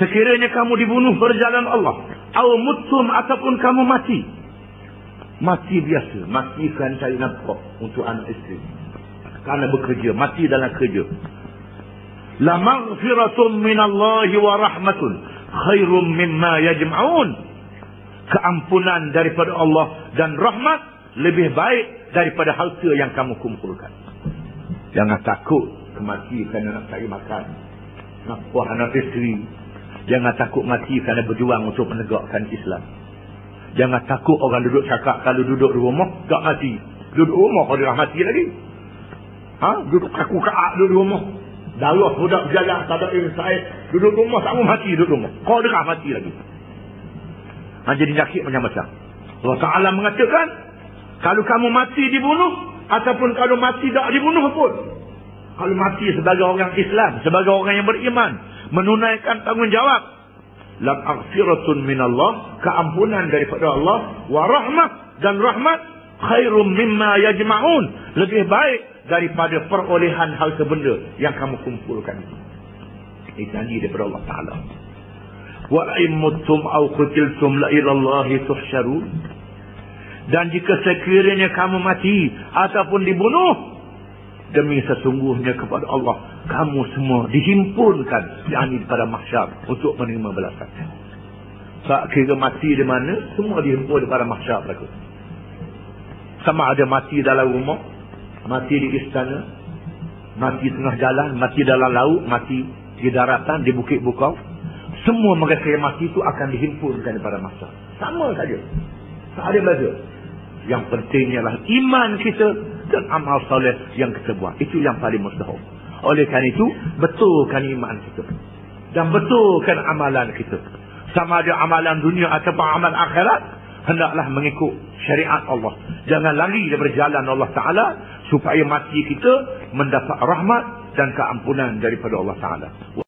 Sekiranya kamu dibunuh berjalan Allah. Atau mutum ataupun kamu mati. Mati biasa. Mati kan cari nafkah untuk anak isteri. Kerana bekerja. Mati dalam kerja. La maghfiratum minallahi wa rahmatun. Khairum mimma yajma'un. Keampunan daripada Allah dan rahmat. Lebih baik daripada harta yang kamu kumpulkan. Jangan takut kematian kerana nak cari makan. Nak buah anak isteri. Jangan takut mati kerana berjuang untuk menegakkan Islam. Jangan takut orang duduk cakap kalau duduk di rumah, tak mati. Duduk rumah kau dah mati lagi. Ha? Duduk kaku kaak duduk rumah. Darah budak berjalan, tak ada saya. Duduk rumah, tak mau mati duduk rumah. Kau dah mati lagi. Ha, jadi sakit macam-macam. Allah Ta'ala mengatakan, kalau kamu mati dibunuh, ataupun kalau mati tak dibunuh pun. Kalau mati sebagai orang Islam, sebagai orang yang beriman, menunaikan tanggungjawab. Lam aghfiratun minallah keampunan daripada Allah wa rahmah dan rahmat khairum mimma yajma'un. Lebih baik daripada perolehan harta benda yang kamu kumpulkan. Ini janji daripada Allah Ta'ala. Wa immuttum au qutiltum la ilallahi tuhsyarun dan jika sekiranya kamu mati ataupun dibunuh demi sesungguhnya kepada Allah kamu semua dihimpunkan yakni pada mahsyar untuk menerima balasan. Tak kira mati di mana semua dihimpun pada mahsyar berlaku sama ada mati dalam rumah mati di istana mati tengah jalan mati dalam laut mati di daratan di bukit bukau semua mereka yang mati itu akan dihimpunkan pada mahsyar. Sama saja. Tak ada beza. Yang pentingnya adalah iman kita dan amal soleh yang kita buat. Itu yang paling mustahil. Oleh kerana itu, betulkan iman kita. Dan betulkan amalan kita. Sama ada amalan dunia atau amal akhirat, hendaklah mengikut syariat Allah. Jangan lari daripada jalan Allah Ta'ala, supaya mati kita mendapat rahmat dan keampunan daripada Allah Ta'ala.